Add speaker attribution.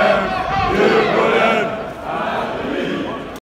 Speaker 1: Amen.